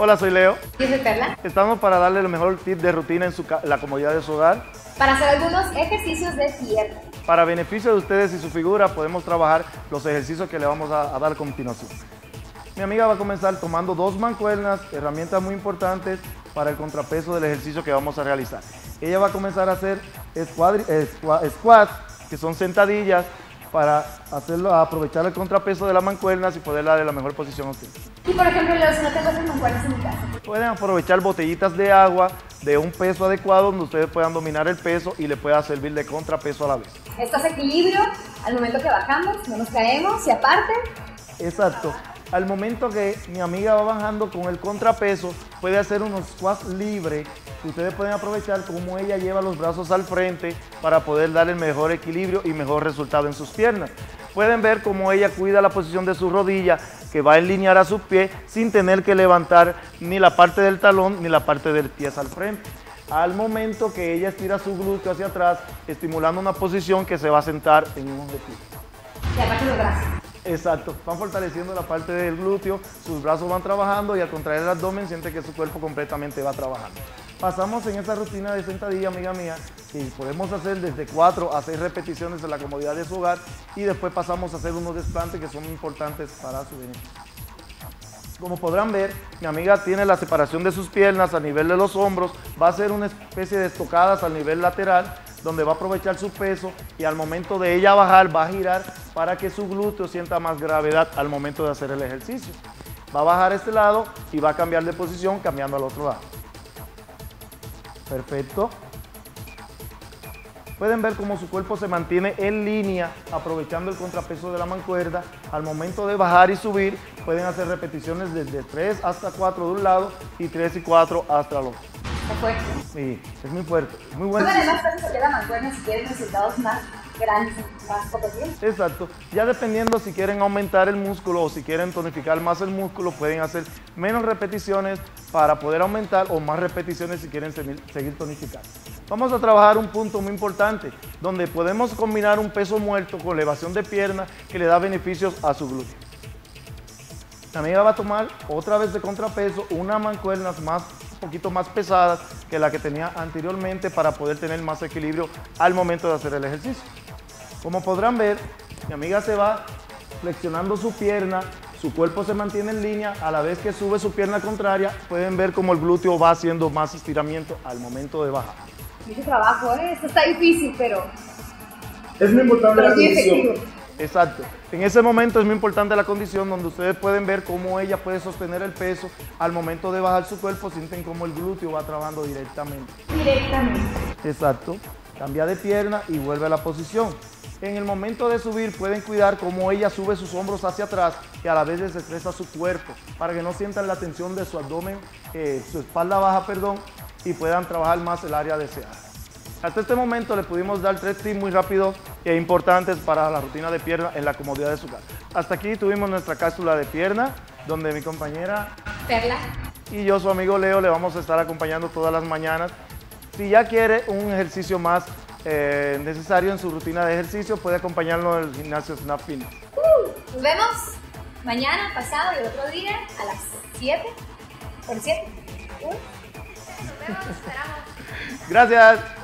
Hola, soy Leo. Yo soy Perla. Estamos para darle el mejor tip de rutina en su la comodidad de su hogar. Para hacer algunos ejercicios de pierna. Para beneficio de ustedes y su figura, podemos trabajar los ejercicios que le vamos a, a dar a continuación. Mi amiga va a comenzar tomando dos mancuernas, herramientas muy importantes para el contrapeso del ejercicio que vamos a realizar. Ella va a comenzar a hacer squats, que son sentadillas, para hacerlo, aprovechar el contrapeso de las mancuernas y poder darle la mejor posición usted. Y por ejemplo, los no tengo mancuernas en mi casa. Pueden aprovechar botellitas de agua de un peso adecuado donde ustedes puedan dominar el peso y le pueda servir de contrapeso a la vez. Esto es equilibrio al momento que bajamos, no nos caemos y aparte. Exacto. Al momento que mi amiga va bajando con el contrapeso, puede hacer unos squats libres ustedes pueden aprovechar cómo ella lleva los brazos al frente para poder dar el mejor equilibrio y mejor resultado en sus piernas. Pueden ver cómo ella cuida la posición de su rodilla, que va a alinear a su pie sin tener que levantar ni la parte del talón ni la parte del pie al frente. Al momento que ella estira su glúteo hacia atrás, estimulando una posición que se va a sentar en un objetivo. Y los brazos. Exacto, van fortaleciendo la parte del glúteo, sus brazos van trabajando y al contraer el abdomen siente que su cuerpo completamente va trabajando. Pasamos en esa rutina de sentadilla, amiga mía, y podemos hacer desde 4 a 6 repeticiones en la comodidad de su hogar y después pasamos a hacer unos desplantes que son importantes para su beneficio. Como podrán ver, mi amiga tiene la separación de sus piernas a nivel de los hombros, va a hacer una especie de estocadas al nivel lateral donde va a aprovechar su peso y al momento de ella bajar va a girar para que su glúteo sienta más gravedad al momento de hacer el ejercicio. Va a bajar este lado y va a cambiar de posición cambiando al otro lado. Perfecto. Pueden ver cómo su cuerpo se mantiene en línea aprovechando el contrapeso de la mancuerda. Al momento de bajar y subir pueden hacer repeticiones desde 3 hasta 4 de un lado y 3 y 4 hasta el otro. fuerte. Sí, es muy fuerte. Muy bueno. Además, pueden la mancuerna si quieren resultados más grandes, más Exacto. Ya dependiendo si quieren aumentar el músculo o si quieren tonificar más el músculo, pueden hacer menos repeticiones para poder aumentar o más repeticiones si quieren seguir tonificando. Vamos a trabajar un punto muy importante, donde podemos combinar un peso muerto con elevación de pierna que le da beneficios a su glúteo. La amiga va a tomar otra vez de contrapeso una mancuernas más poquito más pesadas que la que tenía anteriormente para poder tener más equilibrio al momento de hacer el ejercicio. Como podrán ver, mi amiga se va flexionando su pierna, su cuerpo se mantiene en línea, a la vez que sube su pierna contraria, pueden ver cómo el glúteo va haciendo más estiramiento al momento de bajar. Mucho trabajo, ¿eh? Esto está difícil, pero... Es muy importante la condición. Exacto. En ese momento es muy importante la condición donde ustedes pueden ver cómo ella puede sostener el peso. Al momento de bajar su cuerpo, sienten cómo el glúteo va trabajando directamente. Directamente. Exacto. Cambia de pierna y vuelve a la posición. En el momento de subir pueden cuidar cómo ella sube sus hombros hacia atrás y a la vez desestresa su cuerpo para que no sientan la tensión de su abdomen, eh, su espalda baja, perdón, y puedan trabajar más el área deseada. Hasta este momento le pudimos dar tres tips muy rápidos e importantes para la rutina de pierna en la comodidad de su casa. Hasta aquí tuvimos nuestra cápsula de pierna, donde mi compañera Perla y yo, su amigo Leo, le vamos a estar acompañando todas las mañanas. Si ya quiere un ejercicio más eh, necesario en su rutina de ejercicio, puede acompañarnos en el gimnasio Snap Fitness. Uh, nos vemos mañana, pasado y otro día a las 7. ¿Por 7? Nos vemos, esperamos. Gracias.